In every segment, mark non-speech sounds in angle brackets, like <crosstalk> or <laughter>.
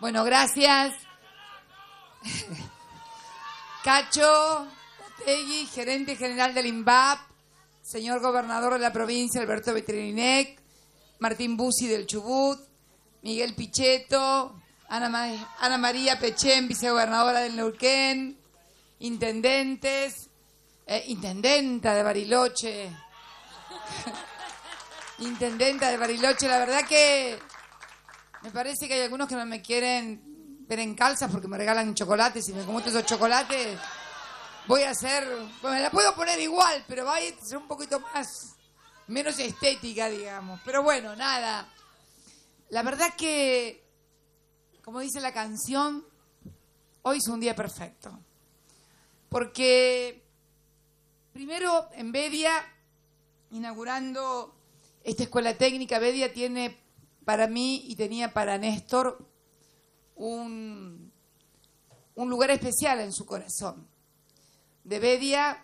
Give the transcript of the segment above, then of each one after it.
Bueno, gracias. <laughs> Cacho Otegui, gerente general del INVAP, señor gobernador de la provincia Alberto Betrinec, Martín Busi del Chubut, Miguel Pichetto, Ana, María Pechén, vicegobernadora del Neuquén, intendentes, eh, intendenta de Bariloche, <laughs> intendenta de Bariloche, la verdad que me parece que hay algunos que no me quieren ver en calzas porque me regalan chocolates y me como esos chocolates. Voy a hacer, pues me la puedo poner igual, pero va a ser un poquito más, menos estética, digamos. Pero bueno, nada. La verdad que, como dice la canción, hoy es un día perfecto. Porque primero en Bedia, inaugurando esta escuela técnica, Bedia tiene para mí y tenía para Néstor un, un lugar especial en su corazón. De Bedia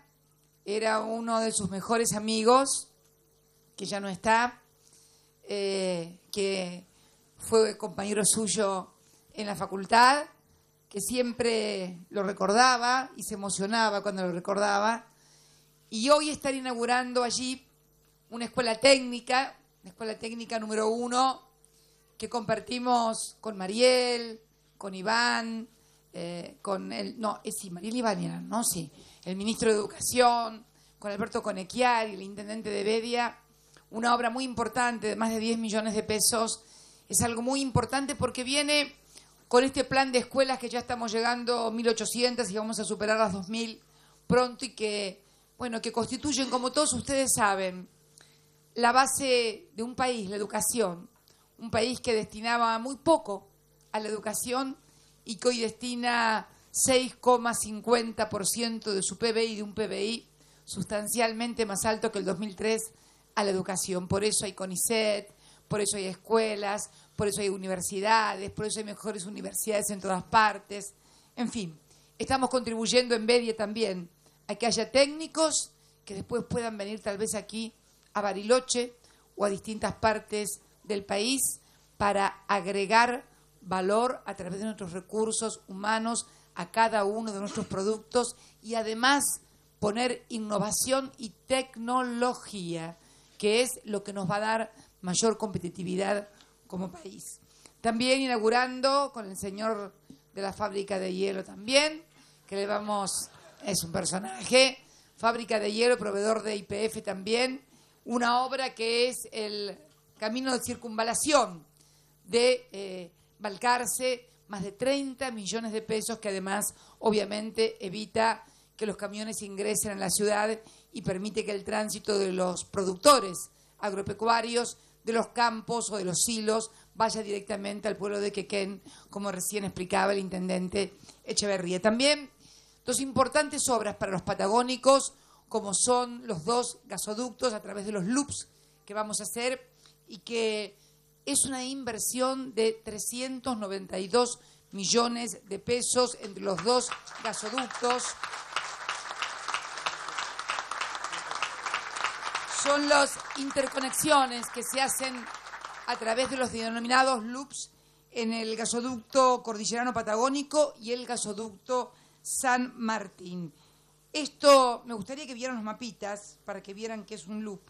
era uno de sus mejores amigos, que ya no está, eh, que fue compañero suyo en la facultad, que siempre lo recordaba y se emocionaba cuando lo recordaba. Y hoy están inaugurando allí una escuela técnica, una escuela técnica número uno, que compartimos con Mariel, con Iván, eh, con el, no, es sí, Mariel Iván ¿no? Sí, el ministro de Educación, con Alberto Conequiar el intendente de Bedia, una obra muy importante de más de 10 millones de pesos. Es algo muy importante porque viene con este plan de escuelas que ya estamos llegando a 1.800 y vamos a superar las 2.000 pronto y que, bueno, que constituyen, como todos ustedes saben, la base de un país, la educación un país que destinaba muy poco a la educación y que hoy destina 6,50% de su PBI, de un PBI sustancialmente más alto que el 2003 a la educación. Por eso hay CONICET, por eso hay escuelas, por eso hay universidades, por eso hay mejores universidades en todas partes. En fin, estamos contribuyendo en Bedia también a que haya técnicos que después puedan venir tal vez aquí a Bariloche o a distintas partes del país para agregar valor a través de nuestros recursos humanos a cada uno de nuestros productos y además poner innovación y tecnología, que es lo que nos va a dar mayor competitividad como país. También inaugurando con el señor de la fábrica de hielo también, que le vamos, es un personaje, fábrica de hielo, proveedor de IPF también, una obra que es el camino de circunvalación de eh, Balcarce, más de 30 millones de pesos que además obviamente evita que los camiones ingresen a la ciudad y permite que el tránsito de los productores agropecuarios de los campos o de los silos vaya directamente al pueblo de Quequén, como recién explicaba el intendente Echeverría. También dos importantes obras para los patagónicos, como son los dos gasoductos a través de los loops que vamos a hacer y que es una inversión de 392 millones de pesos entre los dos gasoductos. Son las interconexiones que se hacen a través de los denominados loops en el gasoducto cordillerano patagónico y el gasoducto San Martín. Esto me gustaría que vieran los mapitas para que vieran que es un loop,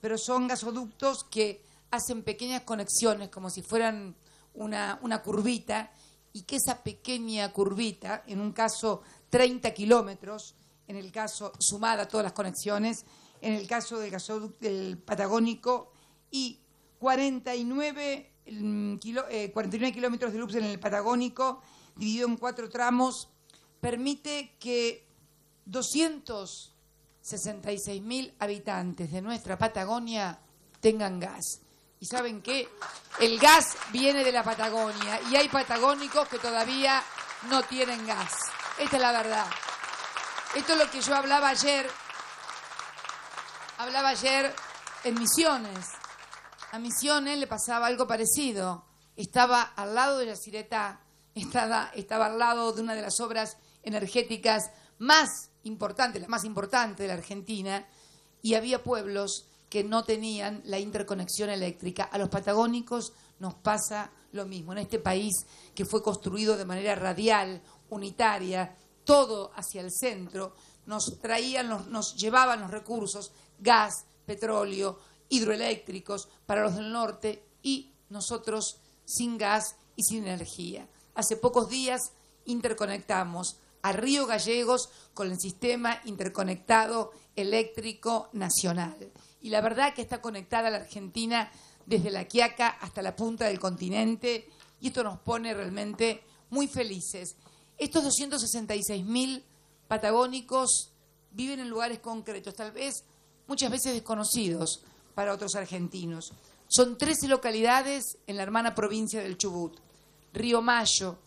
pero son gasoductos que hacen pequeñas conexiones como si fueran una, curvita y que esa pequeña curvita, en un caso 30 kilómetros, en el caso sumada a todas las conexiones, en el caso del gasoducto del Patagónico y 49, 49 mm, kilómetros de loops en el Patagónico, dividido en cuatro tramos, permite que 266 mil habitantes de nuestra Patagonia tengan gas. Y saben qué, el gas viene de la Patagonia y hay patagónicos que todavía no tienen gas. Esta es la verdad. Esto es lo que yo hablaba ayer. Hablaba ayer en Misiones. A Misiones le pasaba algo parecido. Estaba al lado de la Cireta, estaba, estaba al lado de una de las obras energéticas más importantes, la más importante de la Argentina, y había pueblos que no tenían la interconexión eléctrica. A los patagónicos nos pasa lo mismo. En este país que fue construido de manera radial, unitaria, todo hacia el centro, nos traían, nos, llevaban los recursos, gas, petróleo, hidroeléctricos para los del norte y nosotros sin gas y sin energía. Hace pocos días interconectamos a Río Gallegos con el sistema interconectado eléctrico nacional. Y la verdad que está conectada la Argentina desde la Quiaca hasta la punta del continente y esto nos pone realmente muy felices. Estos 266.000 patagónicos viven en lugares concretos, tal vez muchas veces desconocidos para otros argentinos. Son 13 localidades en la hermana provincia del Chubut. Río Mayo,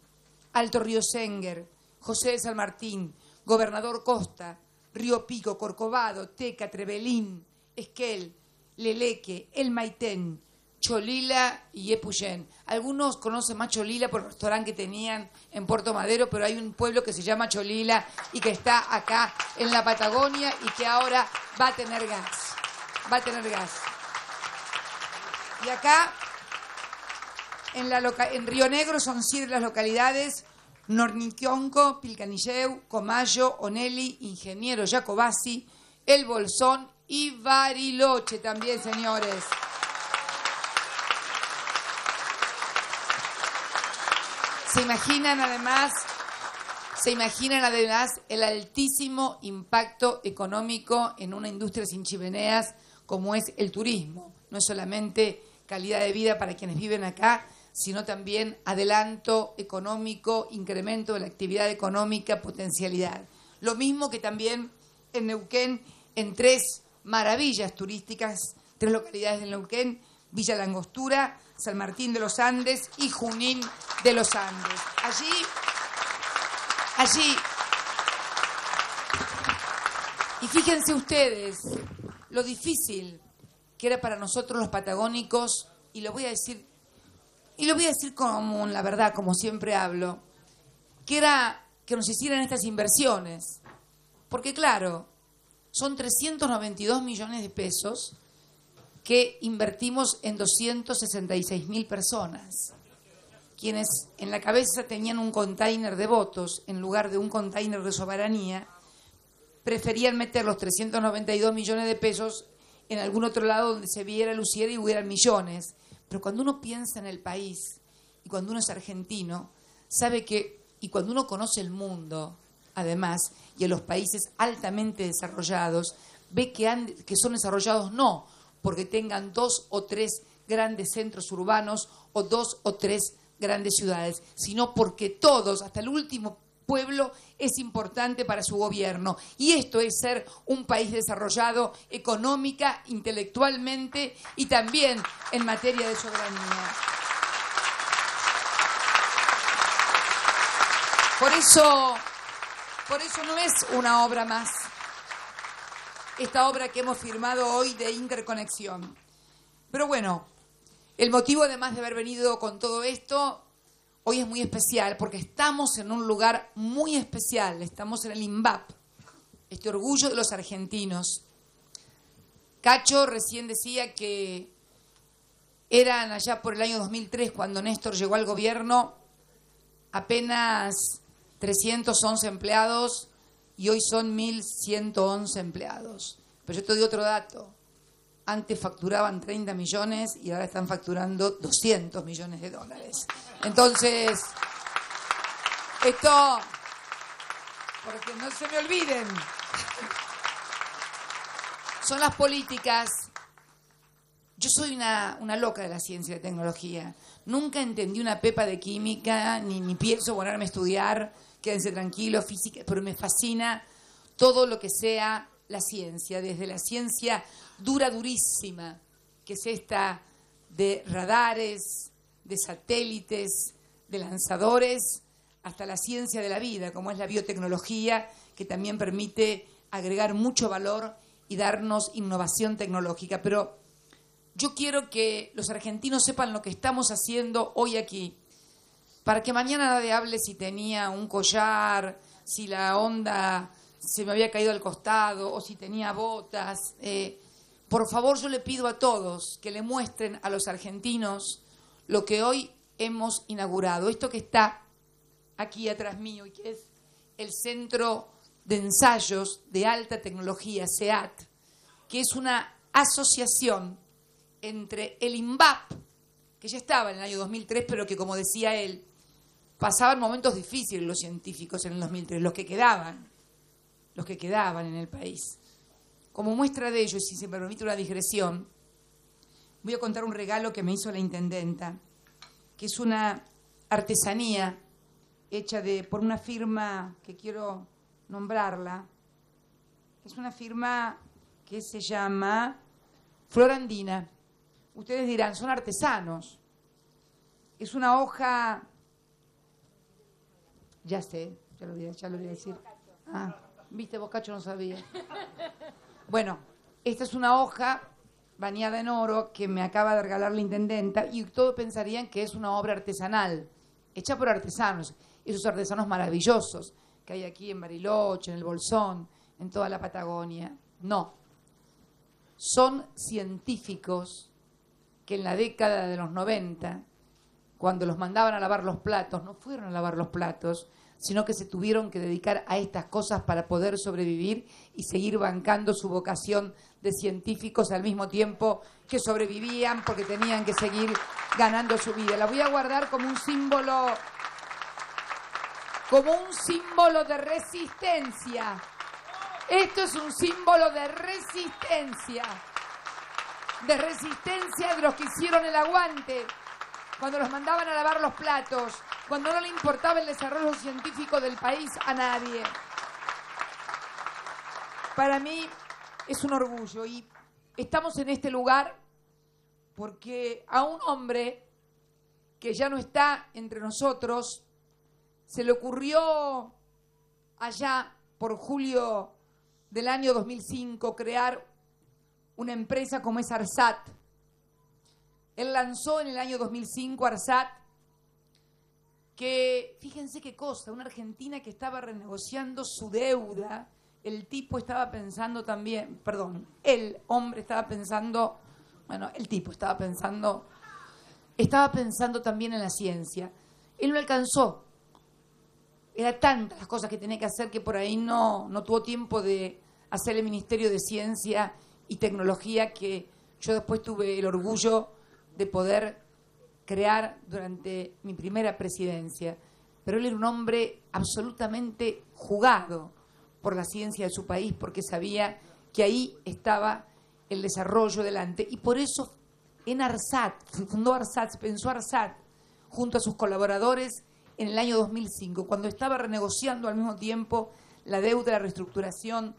Alto Río Senger, José de San Martín, Gobernador Costa, Río Pico, Corcovado, Teca, Trevelín, Esquel, Leleque, El Maitén, Cholila y Epuyén. Algunos conocen más Cholila por el restaurante que tenían en Puerto Madero, pero hay un pueblo que se llama Cholila y que está acá en la Patagonia y que ahora va a tener gas. Va a tener gas. Y acá, en, Río Negro, son siete las localidades. Norniquionco, Pilcanilleu, Comayo, Oneli, Ingeniero Jacobasi, El Bolsón y Bariloche también, señores. Se imaginan además, se imaginan además el altísimo impacto económico en una industria sin chimeneas como es el turismo. No es solamente calidad de vida para quienes viven acá, sino también adelanto económico, incremento de la actividad económica, potencialidad. Lo mismo que también en Neuquén, en tres maravillas turísticas, tres localidades de Neuquén, Villa Langostura, San Martín de los Andes y Junín de los Andes. Allí, allí, y fíjense ustedes lo difícil que era para nosotros los patagónicos, y lo voy a decir, y lo voy a decir como la verdad, como siempre hablo, que era que nos hicieran estas inversiones. Porque claro, son 392 millones de pesos que invertimos en 266 mil personas, quienes en la cabeza tenían un container de votos en lugar de un container de soberanía, preferían meter los 392 millones de pesos en algún otro lado donde se viera, luciera y hubieran millones. Pero cuando uno piensa en el país y cuando uno es argentino, sabe que, y cuando uno conoce el mundo, además, y en los países altamente desarrollados, ve que, que son desarrollados no porque tengan dos o tres grandes centros urbanos o dos o tres grandes ciudades, sino porque todos, hasta el último pueblo, es importante para su gobierno. Y esto es ser un país desarrollado económica, intelectualmente y también en materia de soberanía. Por eso, por eso no es una obra más esta obra que hemos firmado hoy de interconexión. Pero bueno, el motivo además de haber venido con todo esto, hoy es muy especial porque estamos en un lugar muy especial, estamos en el INVAP, este orgullo de los argentinos. Cacho recién decía que eran allá por el año 2003 cuando Néstor llegó al gobierno apenas 311 empleados y hoy son 1.111 empleados. Pero yo te doy otro dato. Antes facturaban 30 millones y ahora están facturando 200 millones de dólares. Entonces, esto, porque no se me olviden, son las políticas. Yo soy una, una loca de la ciencia y tecnología. Nunca entendí una pepa de química, ni, ni pienso ponerme a estudiar quédense tranquilos, física, pero me fascina todo lo que sea la ciencia, desde la ciencia dura, durísima, que es esta de radares, de satélites, de lanzadores, hasta la ciencia de la vida, como es la biotecnología, que también permite agregar mucho valor y darnos innovación tecnológica. Pero yo quiero que los argentinos sepan lo que estamos haciendo hoy aquí para que mañana nadie hable si tenía un collar, si la onda se me había caído al costado o si tenía botas. Eh, por favor, yo le pido a todos que le muestren a los argentinos lo que hoy hemos inaugurado. Esto que está aquí atrás mío y que es el Centro de Ensayos de Alta Tecnología, SEAT, que es una asociación entre el INVAP, que ya estaba en el año 2003, pero que como decía él, pasaban momentos difíciles los científicos en el 2003, los que quedaban, los que quedaban en el país. Como muestra de ello, si se me permite una digresión, voy a contar un regalo que me hizo la intendenta, que es una artesanía hecha de, por una firma que quiero nombrarla. Es una firma que se llama Florandina. Ustedes dirán, son artesanos. Es una hoja, ya sé, ya lo voy a, decir. Ah, viste, Boscacho no sabía. <laughs> Bueno, esta es una hoja bañada en oro que me acaba de regalar la intendenta y todos pensarían que es una obra artesanal, hecha por artesanos, esos artesanos maravillosos que hay aquí en Bariloche, en el Bolsón, en toda la Patagonia. No, son científicos que en la década de los 90, cuando los mandaban a lavar los platos, no fueron a lavar los platos, sino que se tuvieron que dedicar a estas cosas para poder sobrevivir y seguir bancando su vocación de científicos al mismo tiempo que sobrevivían porque tenían que seguir ganando su vida. La voy a guardar como un símbolo como un símbolo de resistencia. Esto es un símbolo de resistencia de resistencia de los que hicieron el aguante cuando los mandaban a lavar los platos, cuando no le importaba el desarrollo científico del país a nadie. Para mí es un orgullo y estamos en este lugar porque a un hombre que ya no está entre nosotros, se le ocurrió allá por julio del año 2005 crear una empresa como es ARSAT. Él lanzó en el año 2005 ARSAT, que fíjense qué cosa, una Argentina que estaba renegociando su deuda, el tipo estaba pensando también, perdón, el hombre estaba pensando, bueno, el tipo estaba pensando, estaba pensando también en la ciencia. Él no alcanzó. Era tantas las cosas que tenía que hacer que por ahí no, no tuvo tiempo de hacer el Ministerio de Ciencia y tecnología que yo después tuve el orgullo de poder crear durante mi primera presidencia. Pero él era un hombre absolutamente jugado por la ciencia de su país porque sabía que ahí estaba el desarrollo delante. Y por eso en ARSAT, fundó ARSAT, pensó ARSAT junto a sus colaboradores en el año 2005, cuando estaba renegociando al mismo tiempo la deuda, la reestructuración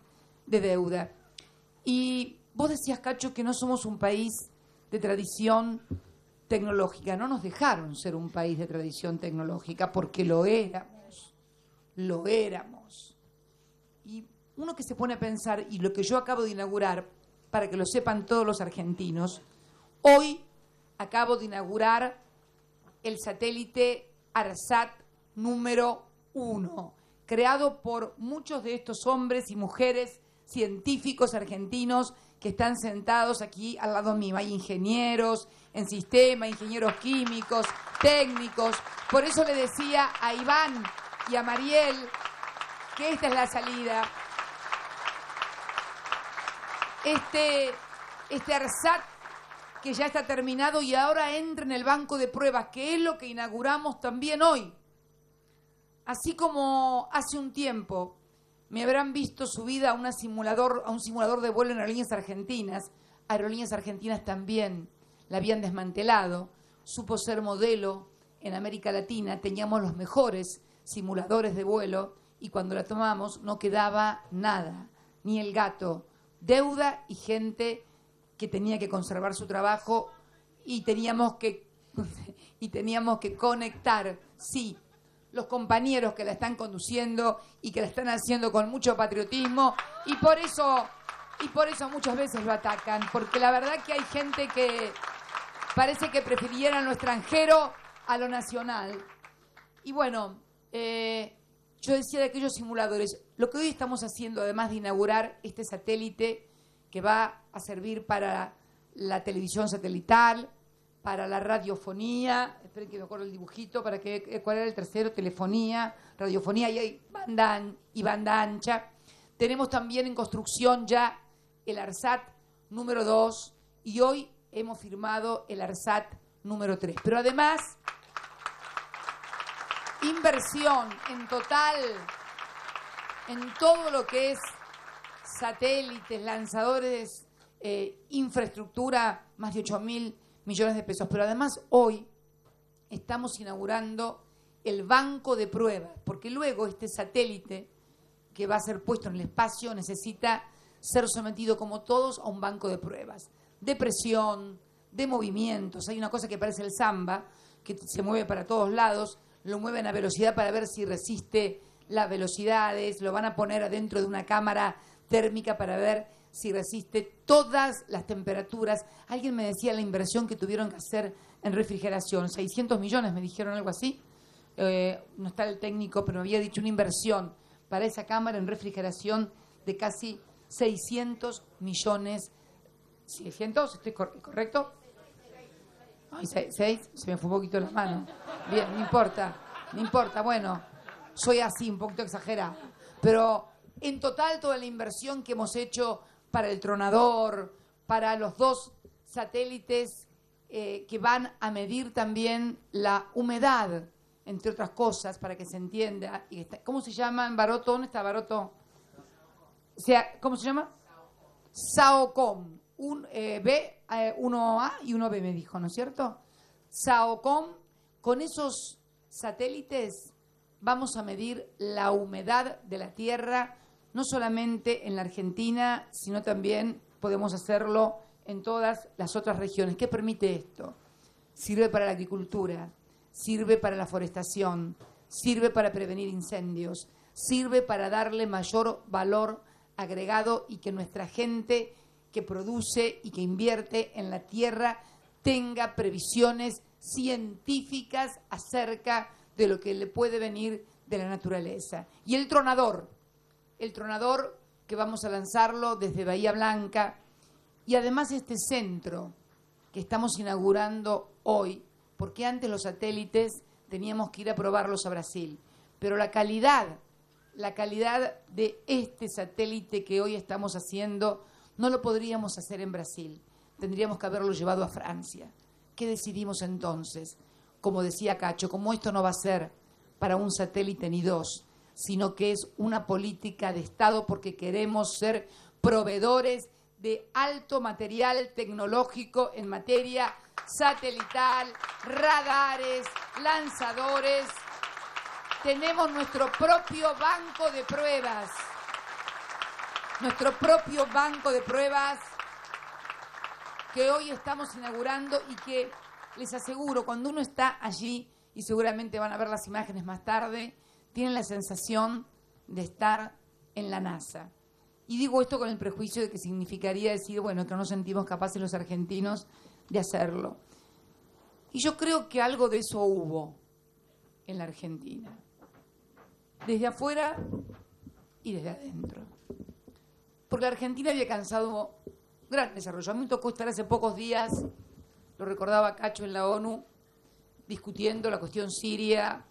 de deuda. Y vos decías, Cacho, que no somos un país de tradición tecnológica. No nos dejaron ser un país de tradición tecnológica porque lo éramos. Lo éramos. Y uno que se pone a pensar, y lo que yo acabo de inaugurar, para que lo sepan todos los argentinos, hoy acabo de inaugurar el satélite ARSAT número uno, creado por muchos de estos hombres y mujeres científicos argentinos que están sentados aquí al lado mío. Hay ingenieros en sistema, ingenieros químicos, técnicos. Por eso le decía a Iván y a Mariel que esta es la salida. Este, este ARSAT que ya está terminado y ahora entra en el banco de pruebas, que es lo que inauguramos también hoy. Así como hace un tiempo me habrán visto subida a, una simulador, a un simulador de vuelo en Aerolíneas Argentinas. Aerolíneas Argentinas también la habían desmantelado. Supo ser modelo en América Latina. Teníamos los mejores simuladores de vuelo y cuando la tomamos no quedaba nada, ni el gato. Deuda y gente que tenía que conservar su trabajo y teníamos que, <laughs> y teníamos que conectar, sí, los compañeros que la están conduciendo y que la están haciendo con mucho patriotismo y por eso y por eso muchas veces lo atacan, porque la verdad que hay gente que parece que prefiriera lo extranjero a lo nacional. Y bueno, eh, yo decía de aquellos simuladores, lo que hoy estamos haciendo, además de inaugurar este satélite que va a servir para la televisión satelital, para la radiofonía, esperen que me acuerdo el dibujito, para que eh, cuál era el tercero, telefonía, radiofonía y hay banda, y banda ancha. Tenemos también en construcción ya el ARSAT número 2 y hoy hemos firmado el ARSAT número 3. Pero además, inversión en total en todo lo que es satélites, lanzadores, eh, infraestructura, más de 8 mil millones de pesos. Pero además hoy estamos inaugurando el banco de pruebas, porque luego este satélite que va a ser puesto en el espacio necesita ser sometido como todos a un banco de pruebas, de presión, de movimientos. Hay una cosa que parece el samba, que se mueve para todos lados, lo mueven a velocidad para ver si resiste las velocidades, lo van a poner adentro de una cámara térmica para ver si resiste todas las temperaturas. Alguien me decía la inversión que tuvieron que hacer en refrigeración, 600 millones, me dijeron algo así. Eh, no está el técnico, pero me había dicho una inversión para esa cámara en refrigeración de casi 600 millones. ¿600? ¿Estoy correcto? Ay, ¿seis? Se me fue un poquito la mano. Bien, no importa, no importa. Bueno, soy así, un poquito exagerado. Pero en total toda la inversión que hemos hecho para el tronador, para los dos satélites eh, que van a medir también la humedad, entre otras cosas, para que se entienda. ¿Cómo se llama en Baroto? ¿Dónde está Baroto? sea, ¿Cómo se llama? SAOCOM. Un, eh, B, eh, uno A y uno B me dijo, ¿no es cierto? SAOCOM, con esos satélites vamos a medir la humedad de la tierra, no solamente en la Argentina, sino también podemos hacerlo en todas las otras regiones. ¿Qué permite esto? Sirve para la agricultura, sirve para la forestación, sirve para prevenir incendios, sirve para darle mayor valor agregado y que nuestra gente que produce y que invierte en la tierra tenga previsiones científicas acerca de lo que le puede venir de la naturaleza. Y el tronador, el tronador que vamos a lanzarlo desde Bahía Blanca y además este centro que estamos inaugurando hoy, porque antes los satélites teníamos que ir a probarlos a Brasil, pero la calidad, la calidad de este satélite que hoy estamos haciendo no lo podríamos hacer en Brasil, tendríamos que haberlo llevado a Francia. ¿Qué decidimos entonces? como decía Cacho, como esto no va a ser para un satélite ni dos, sino que es una política de Estado porque queremos ser proveedores de alto material tecnológico en materia satelital, radares, lanzadores. Tenemos nuestro propio banco de pruebas, nuestro propio banco de pruebas que hoy estamos inaugurando y que les aseguro, cuando uno está allí, y seguramente van a ver las imágenes más tarde, tienen la sensación de estar en la NASA. Y digo esto con el prejuicio de que significaría decir, bueno, que no nos sentimos capaces los argentinos de hacerlo. Y yo creo que algo de eso hubo en la Argentina, desde afuera y desde adentro. Porque la Argentina había alcanzado gran desarrollo. A mí me tocó estar hace pocos días lo recordaba Cacho en la ONU, discutiendo la cuestión siria,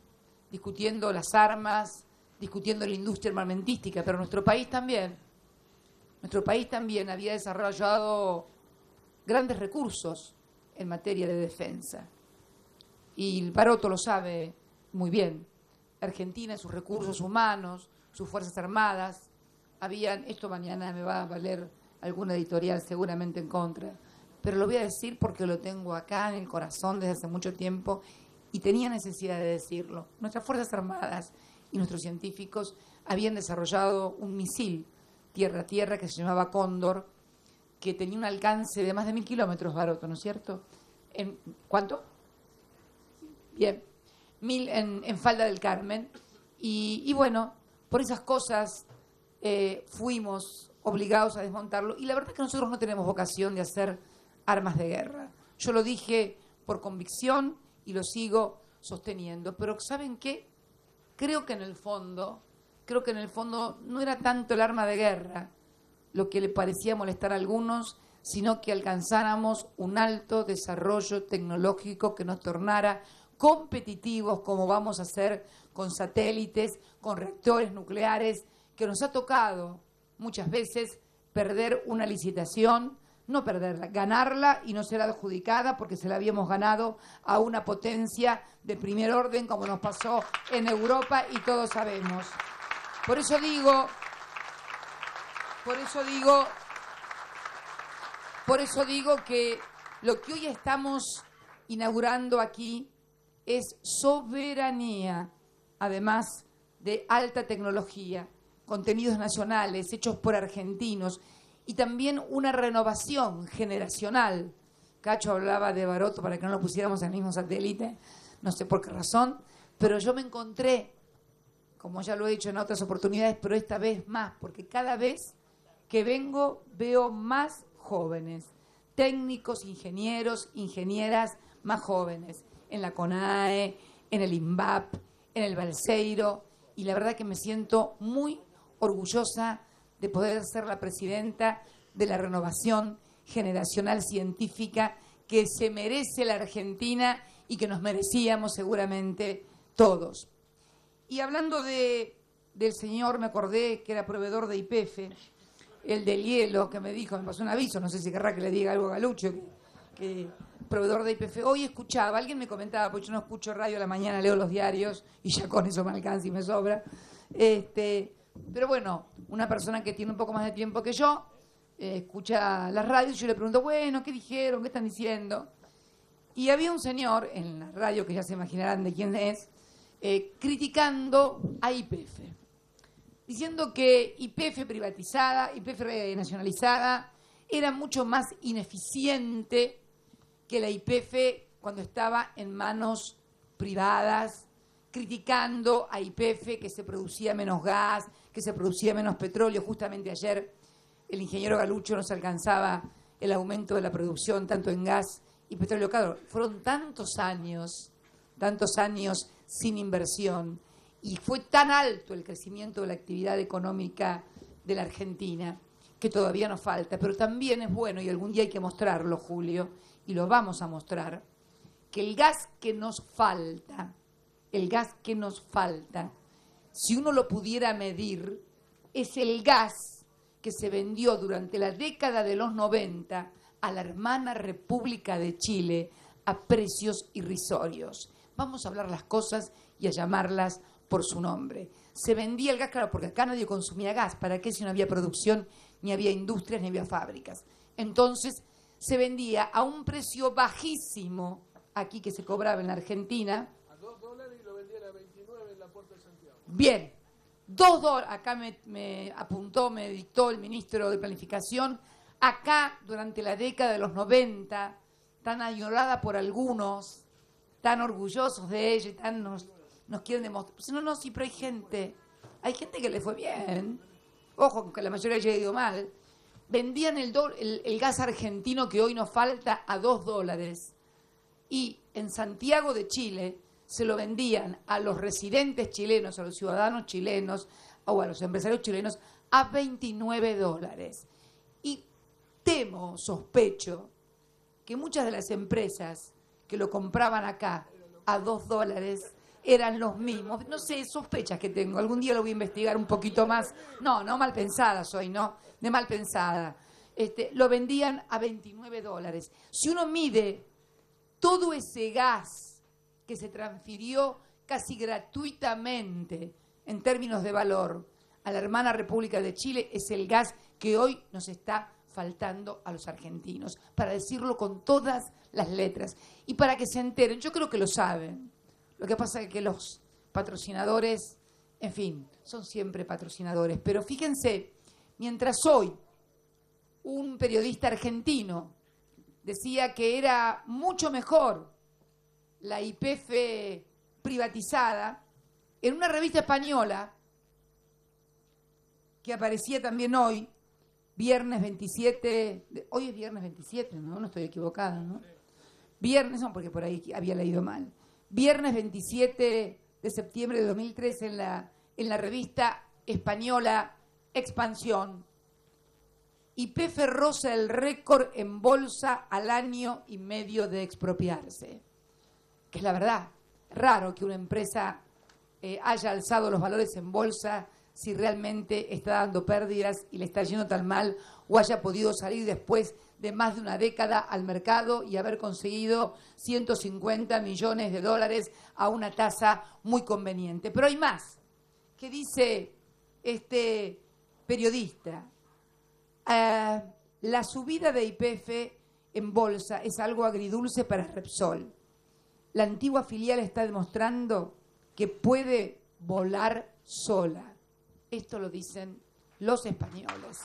discutiendo las armas, discutiendo la industria armamentística, pero nuestro país también, nuestro país también había desarrollado grandes recursos en materia de defensa. Y el Baroto lo sabe muy bien. Argentina, sus recursos humanos, sus fuerzas armadas, habían, esto mañana me va a valer alguna editorial seguramente en contra, pero lo voy a decir porque lo tengo acá en el corazón desde hace mucho tiempo y tenía necesidad de decirlo. Nuestras Fuerzas Armadas y nuestros científicos habían desarrollado un misil tierra-tierra que se llamaba Cóndor, que tenía un alcance de más de mil kilómetros, Baroto, ¿no es cierto? ¿En, ¿Cuánto? Bien, mil en, Falda del Carmen. Y, bueno, por esas cosas eh, fuimos obligados a desmontarlo. Y la verdad es que nosotros no tenemos vocación de hacer armas de guerra. Yo lo dije por convicción y lo sigo sosteniendo. Pero ¿saben qué? Creo que en el fondo, creo que en el fondo no era tanto el arma de guerra lo que le parecía molestar a algunos, sino que alcanzáramos un alto desarrollo tecnológico que nos tornara competitivos como vamos a hacer con satélites, con reactores nucleares, que nos ha tocado muchas veces perder una licitación, no perderla, ganarla y no ser adjudicada porque se la habíamos ganado a una potencia de primer orden como nos pasó en Europa y todos sabemos. Por eso digo, por eso digo, por eso digo que lo que hoy estamos inaugurando aquí es soberanía, además de alta tecnología, contenidos nacionales hechos por argentinos y también una renovación generacional. Cacho hablaba de Baroto para que no lo pusiéramos en el mismo satélite, no sé por qué razón, pero yo me encontré, como ya lo he dicho en otras oportunidades, pero esta vez más, porque cada vez que vengo veo más jóvenes, técnicos, ingenieros, ingenieras más jóvenes, en la CONAE, en el INVAP, en el Balseiro, y la verdad que me siento muy orgullosa de poder ser la presidenta de la renovación generacional científica que se merece la Argentina y que nos merecíamos seguramente todos. Y hablando de, del señor, me acordé que era proveedor de IPF, el del hielo, que me dijo, me pasó un aviso, no sé si querrá que le diga algo a Galucho, que, proveedor de IPF. Hoy escuchaba, alguien me comentaba, porque yo no escucho radio a la mañana, leo los diarios y ya con eso me alcanza y me sobra. Este, pero bueno, una persona que tiene un poco más de tiempo que yo, eh, escucha las radios y yo le pregunto, bueno, ¿qué dijeron? ¿Qué están diciendo? Y había un señor en la radio, que ya se imaginarán de quién es, eh, criticando a IPF, diciendo que IPF privatizada, IPF nacionalizada, era mucho más ineficiente que la IPF cuando estaba en manos privadas, criticando a IPF que se producía menos gas, que se producía menos petróleo. Justamente ayer el ingeniero Galucho nos alcanzaba el aumento de la producción tanto en gas y petróleo. Claro, fueron tantos años, tantos años sin inversión y fue tan alto el crecimiento de la actividad económica de la Argentina que todavía nos falta. Pero también es bueno, y algún día hay que mostrarlo, Julio, y lo vamos a mostrar, que el gas que nos falta, el gas que nos falta, si uno lo pudiera medir, es el gas que se vendió durante la década de los 90 a la hermana República de Chile a precios irrisorios. Vamos a hablar las cosas y a llamarlas por su nombre. Se vendía el gas, claro, porque acá nadie consumía gas. ¿Para qué si no había producción, ni había industrias, ni había fábricas? Entonces se vendía a un precio bajísimo, aquí que se cobraba en la Argentina, Bien, dos dólares, acá me, apuntó, me dictó el ministro de Planificación, acá durante la década de los 90, tan añorada por algunos, tan orgullosos de ella, tan nos, quieren demostrar. No, no, sí, pero hay gente, hay gente que le fue bien, ojo, que la mayoría haya ido mal, vendían el gas argentino que hoy nos falta a dos dólares. Y en Santiago de Chile, se lo vendían a los residentes chilenos, a los ciudadanos chilenos o a los empresarios chilenos a 29 dólares. Y temo, sospecho, que muchas de las empresas que lo compraban acá a 2 dólares eran los mismos. No sé, sospechas que tengo. Algún día lo voy a investigar un poquito más. No, no mal pensada soy, no, de mal pensada. Este, lo vendían a 29 dólares. Si uno mide todo ese gas que se transfirió casi gratuitamente en términos de valor a la hermana República de Chile es el gas que hoy nos está faltando a los argentinos, para decirlo con todas las letras y para que se enteren. Yo creo que lo saben. Lo que pasa es que los patrocinadores, en fin, son siempre patrocinadores, pero fíjense, mientras hoy un periodista argentino decía que era mucho mejor la IPF privatizada, en una revista española que aparecía también hoy, viernes 27, hoy es viernes 27, ¿no? No estoy equivocada, ¿no? Viernes, no, porque por ahí había leído mal. Viernes 27 de septiembre de 2003 en la, en la revista española Expansión, YPF roza el récord en bolsa al año y medio de expropiarse. Que es la verdad, raro que una empresa eh, haya alzado los valores en bolsa si realmente está dando pérdidas y le está yendo tan mal o haya podido salir después de más de una década al mercado y haber conseguido 150 millones de dólares a una tasa muy conveniente. Pero hay más, que dice este periodista, eh, la subida de IPF en bolsa es algo agridulce para Repsol. La antigua filial está demostrando que puede volar sola. Esto lo dicen los españoles.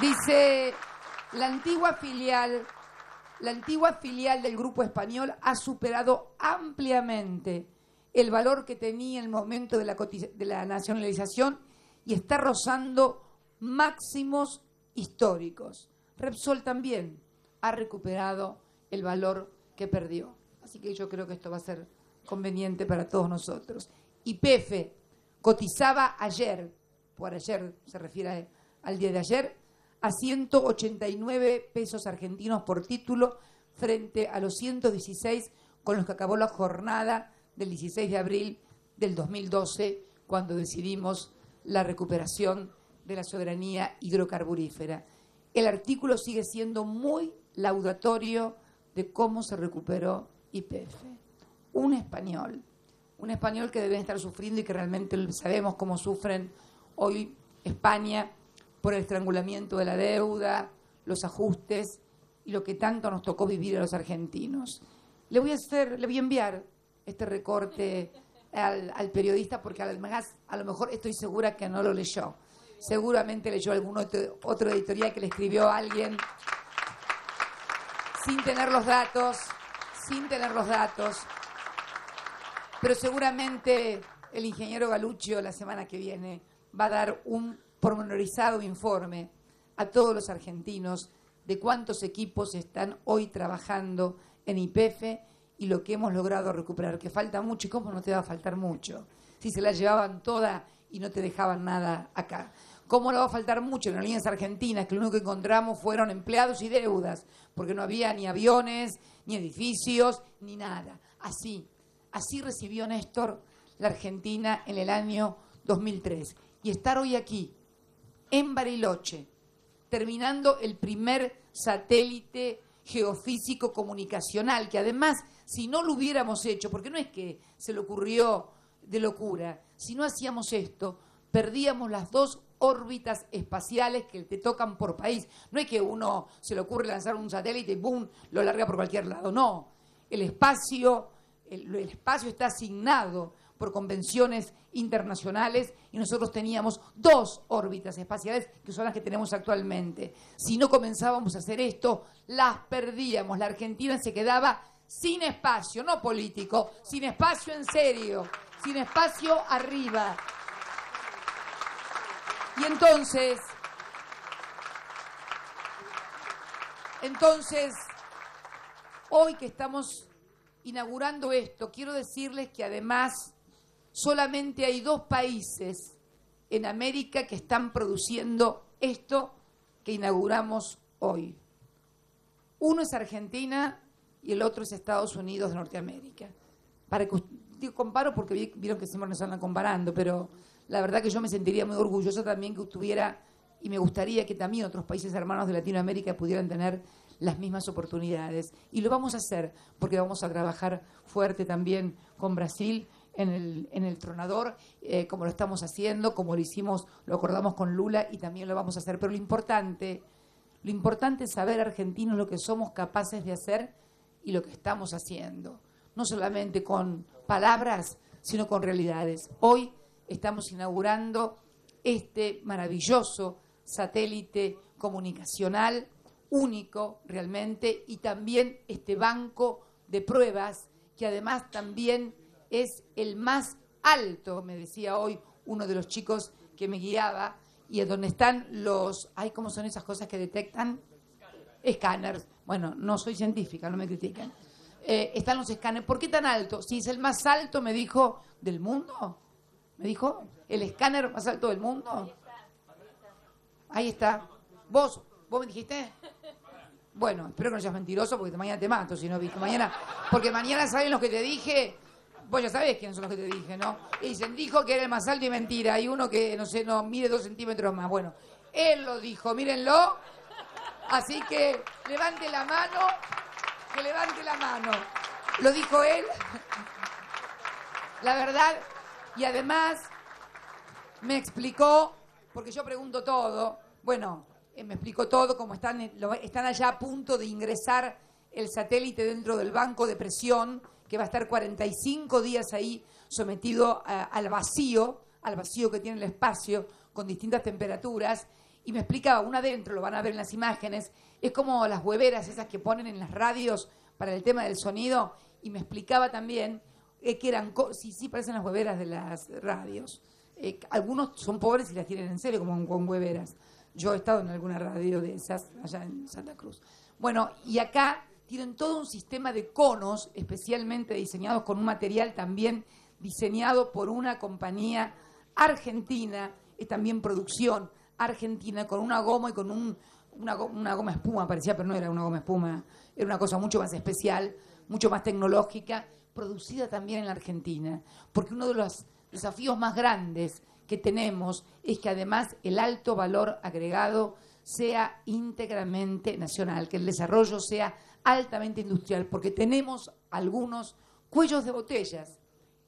Dice, la antigua filial, la antigua filial del grupo español ha superado ampliamente el valor que tenía en el momento de la, de la nacionalización y está rozando máximos históricos. Repsol también ha recuperado el valor que perdió. Así que yo creo que esto va a ser conveniente para todos nosotros. Y PF cotizaba ayer, por ayer se refiere al día de ayer, a 189 pesos argentinos por título frente a los 116 con los que acabó la jornada del 16 de abril del 2012, cuando decidimos la recuperación de la soberanía hidrocarburífera. El artículo sigue siendo muy laudatorio de cómo se recuperó YPF. Un español, un español que debe estar sufriendo y que realmente sabemos cómo sufren hoy España por el estrangulamiento de la deuda, los ajustes y lo que tanto nos tocó vivir a los argentinos. Le voy a hacer, le voy a enviar este recorte al, periodista porque a lo mejor estoy segura que no lo leyó. Seguramente leyó algún otro, otro editorial que le escribió alguien sin tener los datos, sin tener los datos. Pero seguramente el ingeniero Galuccio la semana que viene va a dar un pormenorizado informe a todos los argentinos de cuántos equipos están hoy trabajando en IPF y lo que hemos logrado recuperar, que falta mucho y cómo no te va a faltar mucho, si se la llevaban toda y no te dejaban nada acá. ¿Cómo le va a faltar mucho en líneas argentinas? Que lo único que encontramos fueron empleados y deudas, porque no había ni aviones, ni edificios, ni nada. Así, así recibió Néstor la Argentina en el año 2003. Y estar hoy aquí, en Bariloche, terminando el primer satélite geofísico comunicacional, que además, si no lo hubiéramos hecho, porque no es que se le ocurrió de locura, si no hacíamos esto, perdíamos las dos órbitas espaciales que te tocan por país. No es que uno se le ocurre lanzar un satélite y ¡boom! lo larga por cualquier lado. No, el espacio, el, espacio está asignado por convenciones internacionales y nosotros teníamos dos órbitas espaciales que son las que tenemos actualmente. Si no comenzábamos a hacer esto, las perdíamos. La Argentina se quedaba sin espacio, no político, sin espacio en serio, sin espacio arriba. Y entonces, entonces, hoy que estamos inaugurando esto, quiero decirles que además solamente hay dos países en América que están produciendo esto que inauguramos hoy. Uno es Argentina y el otro es Estados Unidos de Norteamérica. Para que comparo porque vieron que siempre nos andan comparando, pero la verdad que yo me sentiría muy orgullosa también que estuviera y me gustaría que también otros países hermanos de Latinoamérica pudieran tener las mismas oportunidades. Y lo vamos a hacer porque vamos a trabajar fuerte también con Brasil en el, en el tronador, eh, como lo estamos haciendo, como lo hicimos, lo acordamos con Lula y también lo vamos a hacer. Pero lo importante, lo importante es saber argentinos lo que somos capaces de hacer y lo que estamos haciendo. No solamente con palabras, sino con realidades. Hoy estamos inaugurando este maravilloso satélite comunicacional único realmente y también este banco de pruebas que además también es el más alto, me decía hoy uno de los chicos que me guiaba, y es donde están los, ay, ¿cómo son esas cosas que detectan? Escáneres. Bueno, no soy científica, no me critiquen. Eh, están los escáneres. ¿Por qué tan alto? Si es el más alto, me dijo, del mundo ¿Me dijo? ¿El escáner más alto del mundo? Ahí está. ¿Vos? ¿Vos me dijiste? Bueno, espero que no seas mentiroso porque mañana te mato si no viste. Mañana, porque mañana saben los que te dije. Vos ya sabés quiénes son los que te dije, ¿no? Y dicen, dijo que era el más alto y mentira. Hay uno que, no sé, no, mide dos centímetros más. Bueno, él lo dijo, mírenlo. Así que levante la mano, que levante la mano. Lo dijo él. La verdad, y además me explicó, porque yo pregunto todo, bueno, eh, me explicó todo, como están, están allá a punto de ingresar el satélite dentro del banco de presión, que va a estar 45 días ahí sometido al vacío, al vacío que tiene el espacio, con distintas temperaturas. Y me explicaba, una adentro, lo van a ver en las imágenes, es como las hueveras esas que ponen en las radios para el tema del sonido. Y me explicaba también eh, que eran, sí, sí, parecen las hueveras de las radios. Eh, algunos son pobres y las tienen en serio, como con hueveras. Yo he estado en alguna radio de esas allá en Santa Cruz. Bueno, y acá tienen todo un sistema de conos especialmente diseñados con un material también diseñado por una compañía argentina, es también producción argentina, con una goma y con un, una, una goma espuma, parecía, pero no era una goma espuma, era una cosa mucho más especial, mucho más tecnológica, producida también en la Argentina, porque uno de los desafíos más grandes que tenemos es que además el alto valor agregado sea íntegramente nacional, que el desarrollo sea altamente industrial, porque tenemos algunos cuellos de botellas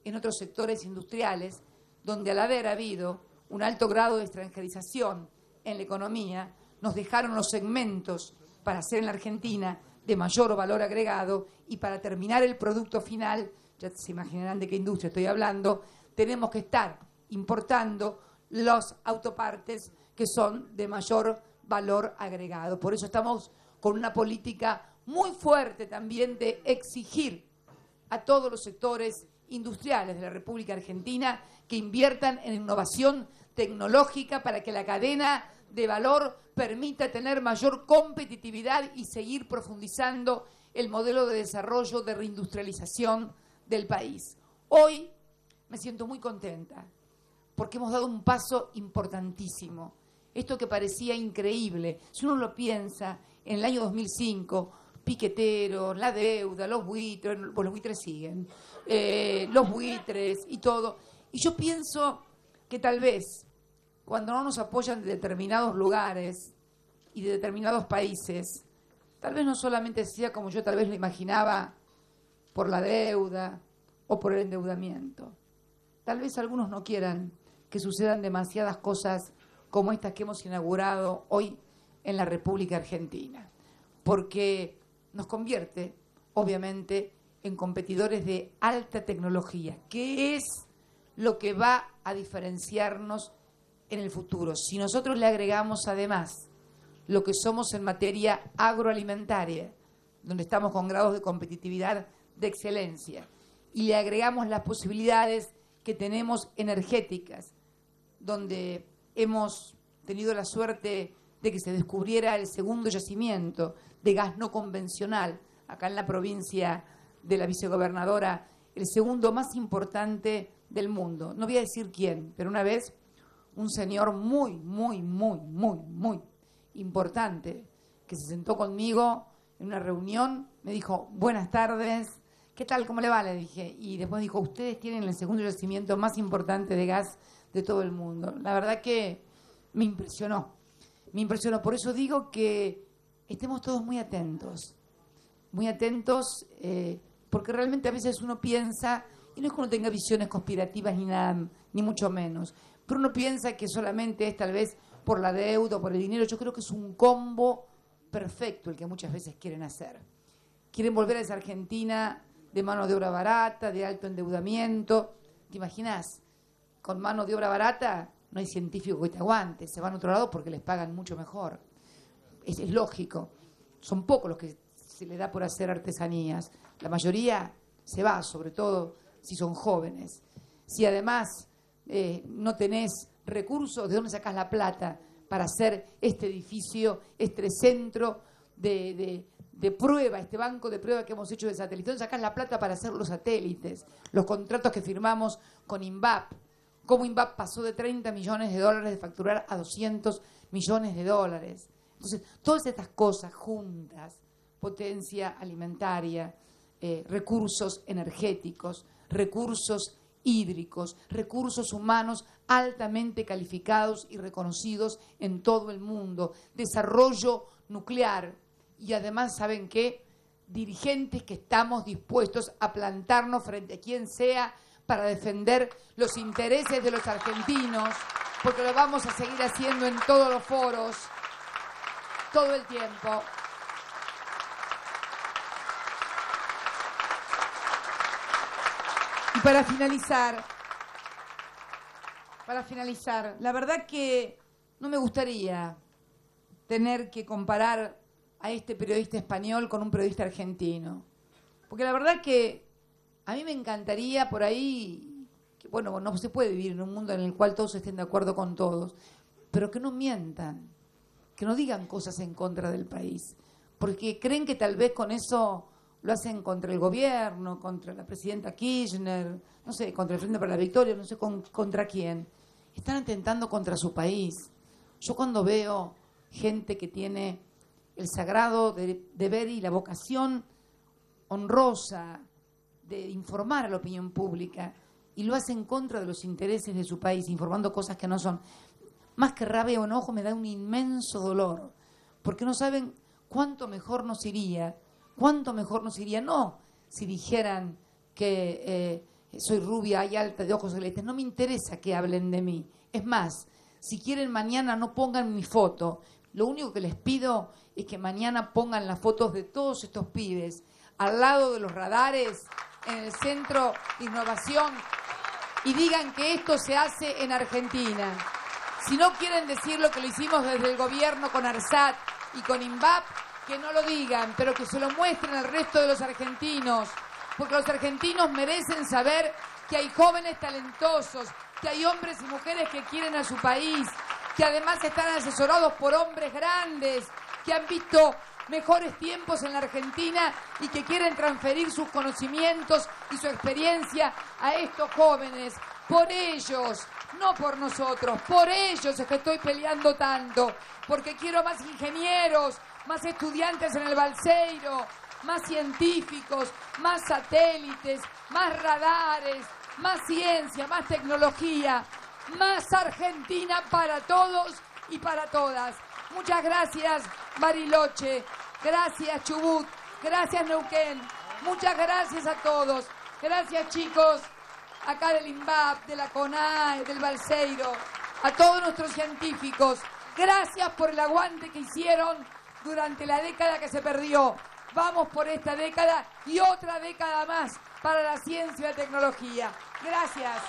en otros sectores industriales donde al haber habido un alto grado de extranjerización en la economía, nos dejaron los segmentos para hacer en la Argentina de mayor valor agregado y para terminar el producto final, ya se imaginarán de qué industria estoy hablando, tenemos que estar importando los autopartes que son de mayor valor agregado. Por eso estamos con una política muy fuerte también de exigir a todos los sectores industriales de la República Argentina que inviertan en innovación tecnológica para que la cadena de valor permita tener mayor competitividad y seguir profundizando el modelo de desarrollo de reindustrialización del país. Hoy me siento muy contenta porque hemos dado un paso importantísimo. Esto que parecía increíble, si uno lo piensa, en el año 2005, piqueteros, la deuda, los buitres, los buitres siguen, eh, los buitres y todo. Y yo pienso que tal vez cuando no nos apoyan de determinados lugares y de determinados países, tal vez no solamente sea como yo tal vez lo imaginaba por la deuda o por el endeudamiento. Tal vez algunos no quieran que sucedan demasiadas cosas como estas que hemos inaugurado hoy en la República Argentina, porque nos convierte, obviamente, en competidores de alta tecnología, que es lo que va a diferenciarnos en el futuro. Si nosotros le agregamos además lo que somos en materia agroalimentaria, donde estamos con grados de competitividad de excelencia, y le agregamos las posibilidades que tenemos energéticas, donde hemos tenido la suerte de que se descubriera el segundo yacimiento de gas no convencional, acá en la provincia de la vicegobernadora, el segundo más importante del mundo. No voy a decir quién, pero una vez un señor muy, muy, muy, muy, muy importante, que se sentó conmigo en una reunión, me dijo, buenas tardes, ¿qué tal? ¿Cómo le va? Le dije. Y después dijo, ustedes tienen el segundo yacimiento más importante de gas de todo el mundo. La verdad que me impresionó, me impresionó. Por eso digo que estemos todos muy atentos, muy atentos, eh, porque realmente a veces uno piensa, y no es que uno tenga visiones conspirativas ni nada, ni mucho menos, pero uno piensa que solamente es tal vez por la deuda o por el dinero. Yo creo que es un combo perfecto el que muchas veces quieren hacer. Quieren volver a esa Argentina de mano de obra barata, de alto endeudamiento. ¿Te imaginas? con mano de obra barata, no hay científico que te aguante, se van a otro lado porque les pagan mucho mejor. Es, lógico. Son pocos los que se le da por hacer artesanías. La mayoría se va, sobre todo si son jóvenes. Si además eh, no tenés recursos, ¿de dónde sacas la plata para hacer este edificio, este centro de, de, prueba, este banco de prueba que hemos hecho de satélites? ¿Dónde sacás la plata para hacer los satélites? Los contratos que firmamos con INVAP, cómo INVAP pasó de 30 millones de dólares de facturar a 200 millones de dólares. Entonces, todas estas cosas juntas, potencia alimentaria, eh, recursos energéticos, recursos hídricos, recursos humanos altamente calificados y reconocidos en todo el mundo, desarrollo nuclear y además, ¿saben qué? Dirigentes que estamos dispuestos a plantarnos frente a quien sea para defender los intereses de los argentinos, porque lo vamos a seguir haciendo en todos los foros, todo el tiempo. Para finalizar, para finalizar, la verdad que no me gustaría tener que comparar a este periodista español con un periodista argentino. Porque la verdad que a mí me encantaría por ahí, que bueno, no se puede vivir en un mundo en el cual todos estén de acuerdo con todos, pero que no mientan, que no digan cosas en contra del país, porque creen que tal vez con eso lo hacen contra el gobierno, contra la presidenta Kirchner, no sé, contra el Frente para la Victoria, no sé contra quién. Están atentando contra su país. Yo cuando veo gente que tiene el sagrado deber y la vocación honrosa de informar a la opinión pública y lo hace en contra de los intereses de su país, informando cosas que no son. Más que rabia o enojo, me da un inmenso dolor, porque no saben cuánto mejor nos iría, cuánto mejor nos iría, no si dijeran que eh, soy rubia y alta de ojos celestes, no me interesa que hablen de mí. Es más, si quieren mañana no pongan mi foto, lo único que les pido es que mañana pongan las fotos de todos estos pibes al lado de los radares en el Centro de Innovación y digan que esto se hace en Argentina. Si no quieren decir lo que lo hicimos desde el gobierno con ARSAT y con INVAP, que no lo digan, pero que se lo muestren al resto de los argentinos, porque los argentinos merecen saber que hay jóvenes talentosos, que hay hombres y mujeres que quieren a su país, que además están asesorados por hombres grandes que han visto mejores tiempos en la Argentina y que quieren transferir sus conocimientos y su experiencia a estos jóvenes. Por ellos, no por nosotros, por ellos es que estoy peleando tanto, porque quiero más ingenieros, más estudiantes en el Balseiro, más científicos, más satélites, más radares, más ciencia, más tecnología, más Argentina para todos y para todas. Muchas gracias, Bariloche. Gracias, Chubut. Gracias, Neuquén. Muchas gracias a todos. Gracias, chicos, acá del INVAP, de la CONAE, del Balseiro, a todos nuestros científicos. Gracias por el aguante que hicieron durante la década que se perdió. Vamos por esta década y otra década más para la ciencia y la tecnología. Gracias.